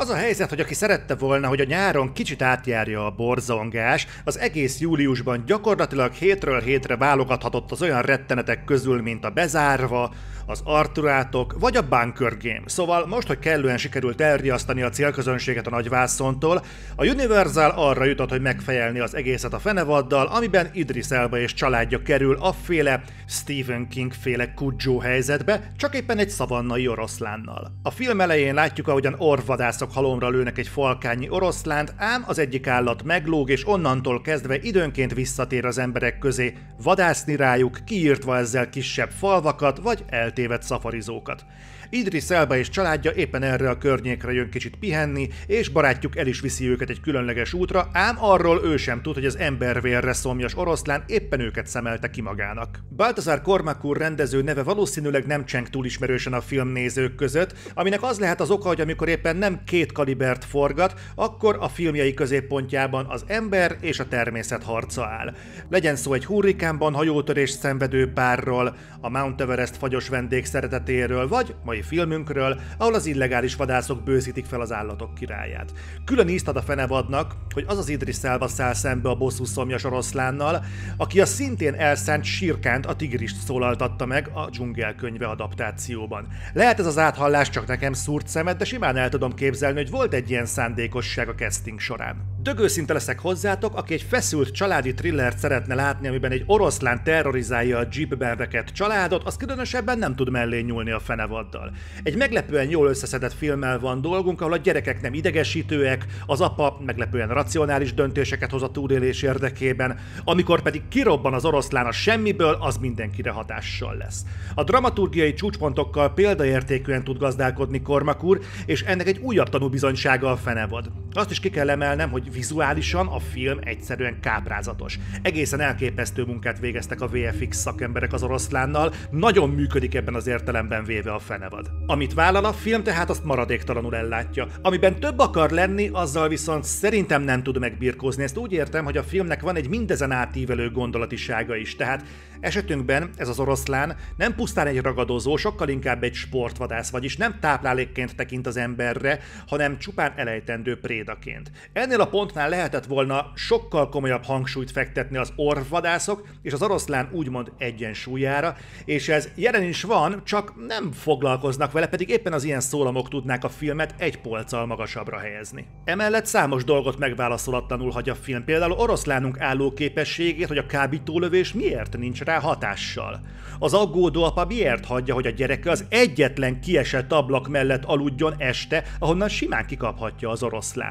Az a helyzet, hogy aki szerette volna, hogy a nyáron kicsit átjárja a borzongás, az egész júliusban gyakorlatilag hétről hétre válogathatott az olyan rettenetek közül, mint a Bezárva, az Arturátok vagy a Bunker Game. Szóval most, hogy kellően sikerült elriasztani a célközönséget a nagyvászontól, a Universal arra jutott, hogy megfejelni az egészet a fenevaddal, amiben Idris Elba és családja kerül afféle Stephen King féle kudzsó helyzetbe, csak éppen egy szavannai oroszlánnal. A film elején látjuk, ahogyan orvadászok halomra lőnek egy falkányi oroszlánt, ám az egyik állat meglóg, és onnantól kezdve időnként visszatér az emberek közé, vadászni rájuk, kiírtva ezzel kisebb falvakat, vagy eltévedt szafarizókat. Idris Elba és családja éppen erre a környékre jön kicsit pihenni, és barátjuk el is viszi őket egy különleges útra, ám arról ő sem tud, hogy az embervérre szomjas oroszlán éppen őket szemelte ki magának. Baltazar Kormakur rendező neve valószínűleg nem cseng túl ismerősen a filmnézők között, aminek az lehet az oka, hogy amikor éppen nem két kalibert forgat, akkor a filmjei középpontjában az ember és a természet harca áll. Legyen szó egy hurrikánban hajótörést szenvedő párról, a Mount Everest fagyos vendég szeretetéről, vagy mai filmünkről, ahol az illegális vadászok bőszítik fel az állatok királyát. Külön ízt ad a fenevadnak, hogy az az Idris Elba száll szembe a bosszú szomjas oroszlánnal, aki a szintén elszánt sírkánt a tigrist szólaltatta meg a dzsungelkönyve adaptációban. Lehet ez az áthallás csak nekem szúrt szemet, de simán el tudom képzelni, hogy volt egy ilyen szándékosság a casting során. Dögőszinte leszek hozzátok, aki egy feszült családi thrillert szeretne látni, amiben egy oroszlán terrorizálja a jeepben rekedt családot, az különösebben nem tud mellé nyúlni a fenevaddal. Egy meglepően jól összeszedett filmmel van dolgunk, ahol a gyerekek nem idegesítőek, az apa meglepően racionális döntéseket hoz a túlélés érdekében, amikor pedig kirobban az oroszlán a semmiből, az mindenkire hatással lesz. A dramaturgiai csúcspontokkal példaértékűen tud gazdálkodni Kormakur, és ennek egy újabb tanúbizonysága a fenevad. Azt is ki kell emelnem, hogy vizuálisan a film egyszerűen káprázatos. Egészen elképesztő munkát végeztek a VFX szakemberek az oroszlánnal, nagyon működik ebben az értelemben véve a fenevad. Amit vállal a film, tehát azt maradéktalanul ellátja. Amiben több akar lenni, azzal viszont szerintem nem tud megbirkózni. Ezt úgy értem, hogy a filmnek van egy mindezen átívelő gondolatisága is, tehát esetünkben ez az oroszlán nem pusztán egy ragadozó, sokkal inkább egy sportvadász, vagyis nem táplálékként tekint az emberre, hanem csupán elejtendő prédaként. Ennél a pontnál lehetett volna sokkal komolyabb hangsúlyt fektetni az orvvadászok és az oroszlán úgymond egyensúlyára, és ez jelen is van, csak nem foglalkoznak vele, pedig éppen az ilyen szólamok tudnák a filmet egy polccal magasabbra helyezni. Emellett számos dolgot megválaszolatlanul hagy a film, például oroszlánunk álló képességét, hogy a kábítólövés miért nincs rá hatással. Az aggódó apa miért hagyja, hogy a gyereke az egyetlen kiesett ablak mellett aludjon este, ahonnan simán kikaphatja az oroszlán.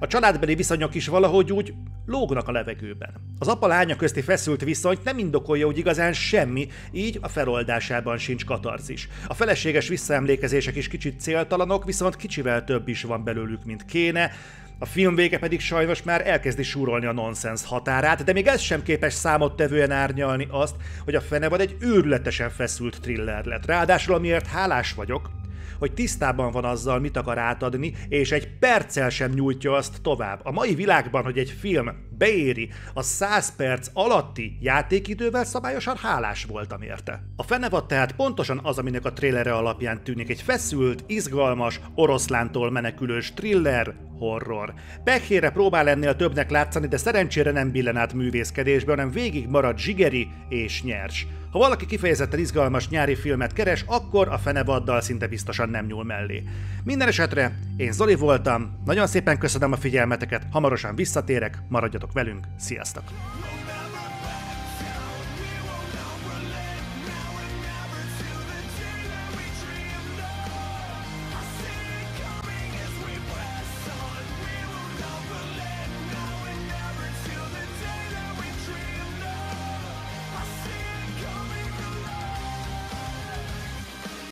A családbeli viszonyok is valahogy úgy lógnak a levegőben. Az apa-lánya közti feszült viszonyt nem indokolja úgy igazán semmi, így a feloldásában sincs katarzis. A feleséges visszaemlékezések is kicsit céltalanok, viszont kicsivel több is van belőlük, mint kéne, a film vége pedig sajnos már elkezdi súrolni a nonsens határát, de még ez sem képes számottevően árnyalni azt, hogy a fenevad egy őrületesen feszült thriller lett. Ráadásul amiért hálás vagyok, hogy tisztában van azzal, mit akar átadni, és egy perccel sem nyújtja azt tovább. A mai világban, hogy egy film beéri a 100 perc alatti játékidővel szabályosan hálás voltam érte. A fenevad tehát pontosan az, aminek a trélere alapján tűnik egy feszült, izgalmas, oroszlántól menekülős thriller, horror. Pechére próbál ennél többnek látszani, de szerencsére nem billen át művészkedésbe, hanem végig marad zsigeri és nyers. Ha valaki kifejezetten izgalmas nyári filmet keres, akkor a fenevaddal szinte biztosan nem nyúl mellé. Minden esetre én Zoli voltam, nagyon szépen köszönöm a figyelmeteket, hamarosan visszatérek, maradjatok velünk, sziasztok!